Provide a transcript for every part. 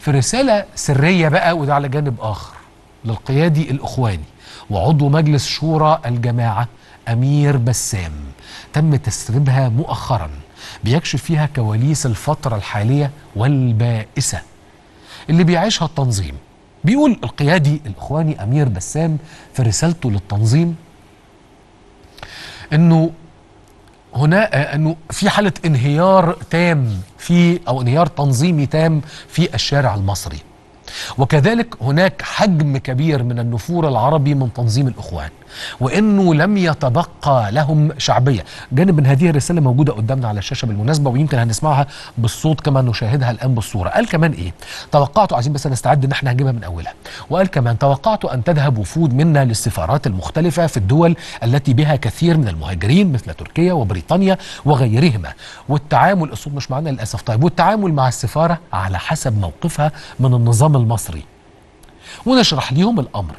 في رسالة سرية بقى وده على جانب آخر للقيادي الإخواني وعضو مجلس شورى الجماعة أمير بسام. تم تسريبها مؤخرا بيكشف فيها كواليس الفترة الحالية والبائسة اللي بيعيشها التنظيم. بيقول القيادي الإخواني أمير بسام في رسالته للتنظيم إنه هنا أنه في حالة انهيار تام في أو انهيار تنظيمي تام في الشارع المصري. وكذلك هناك حجم كبير من النفور العربي من تنظيم الإخوان وإنه لم يتبقى لهم شعبية. جانب من هذه الرسالة موجودة قدامنا على الشاشة بالمناسبة ويمكن هنسمعها بالصوت كما نشاهدها الآن بالصورة. قال كمان إيه؟ توقعت عايزين بس نستعد إن إحنا هنجيبها من أولها. وقال كمان توقعت أن تذهب وفود منا للسفارات المختلفة في الدول التي بها كثير من المهاجرين مثل تركيا وبريطانيا وغيرهما. والتعامل الصوت مش معنا للأسف طيب والتعامل مع السفارة على حسب موقفها من النظام المصري. ونشرح لهم الأمر.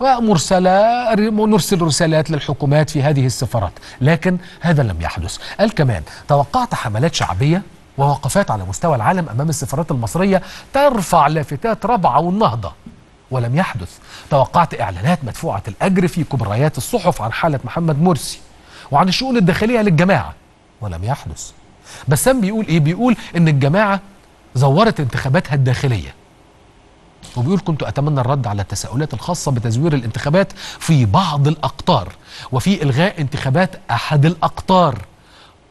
ومرسلة نرسل رسالات للحكومات في هذه السفارات لكن هذا لم يحدث. قال كمان توقعت حملات شعبية ووقفات على مستوى العالم أمام السفارات المصرية ترفع لافتات ربعة والنهضة ولم يحدث. توقعت إعلانات مدفوعة الأجر في كبريات الصحف عن حالة محمد مرسي وعن الشؤون الداخلية للجماعة. ولم يحدث. بسام بيقول إيه؟ بيقول إن الجماعة زورت انتخاباتها الداخلية. وبيقول كنت أتمنى الرد على التساؤلات الخاصة بتزوير الانتخابات في بعض الأقطار وفي إلغاء انتخابات أحد الأقطار.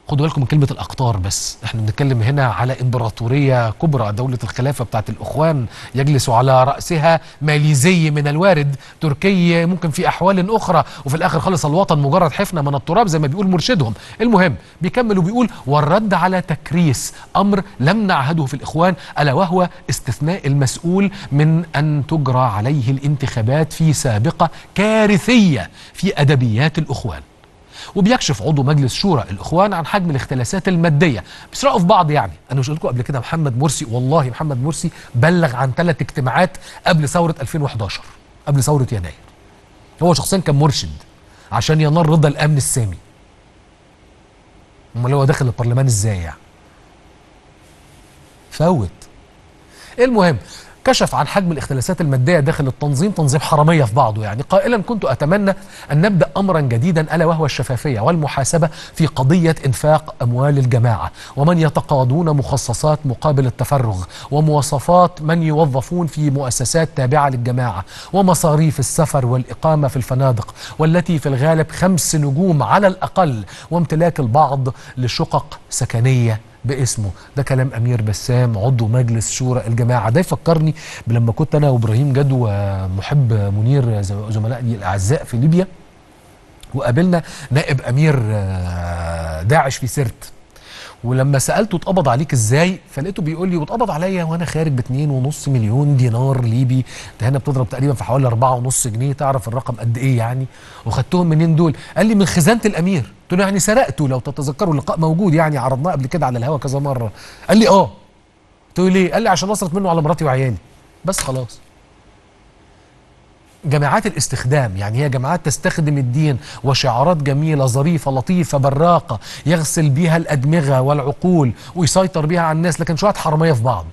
خدوا بالكم من كلمة الأقطار بس. إحنا بنتكلم هنا على إمبراطورية كبرى دولة الخلافة بتاعت الأخوان يجلس على رأسها ماليزي من الوارد تركي ممكن في أحوال أخرى. وفي الآخر خلص الوطن مجرد حفنة من التراب زي ما بيقول مرشدهم. المهم بيكمل وبيقول والرد على تكريس أمر لم نعهده في الإخوان ألا وهو استثناء المسؤول من أن تجرى عليه الانتخابات في سابقة كارثية في أدبيات الأخوان. وبيكشف عضو مجلس شورى الإخوان عن حجم الاختلاسات المادية. بيسرقوا في بعض يعني. أنا مش قلت لكم قبل كده محمد مرسي والله محمد مرسي بلغ عن ثلاث اجتماعات قبل ثورة 2011 قبل ثورة يناير. هو شخصيا كان مرشد عشان ينال رضا الأمن السامي. أمال هو داخل البرلمان إزاي يعني؟ فوت. المهم كشف عن حجم الاختلاسات المادية داخل التنظيم تنظيم حرامية في بعضه يعني. قائلا كنت أتمنى أن نبدأ امرا جديدا ألا وهو الشفافية والمحاسبة في قضية إنفاق أموال الجماعة. ومن يتقاضون مخصصات مقابل التفرغ ومواصفات من يوظفون في مؤسسات تابعة للجماعة. ومصاريف السفر والإقامة في الفنادق والتي في الغالب خمس نجوم على الأقل وامتلاك البعض لشقق سكنية باسمه. ده كلام أمير بسام عضو مجلس شورى الجماعة. ده يفكرني بلما كنت أنا وإبراهيم جد ومحب منير زملائي الأعزاء في ليبيا وقابلنا نائب أمير داعش في سرت ولما سألته اتقبض عليك إزاي فلقيته بيقول لي واتقبض عليا وأنا خارج ب 2.5 مليون دينار ليبي. ده هنا بتضرب تقريبا في حوالي 4.5 جنيه. تعرف الرقم قد إيه يعني؟ وخدتهم منين دول؟ قال لي من خزانة الأمير. قلت له يعني سرقته لو تتذكروا اللقاء موجود يعني عرضناه قبل كده على الهوا كذا مرة. قال لي آه. قلت له ليه؟ قال لي عشان أصرف منه على مراتي وعيالي. بس خلاص. جماعات الاستخدام يعني هي جماعات تستخدم الدين وشعارات جميلة ظريفة لطيفة براقة يغسل بيها الأدمغة والعقول ويسيطر بيها على الناس لكن شوية حرامية في بعض.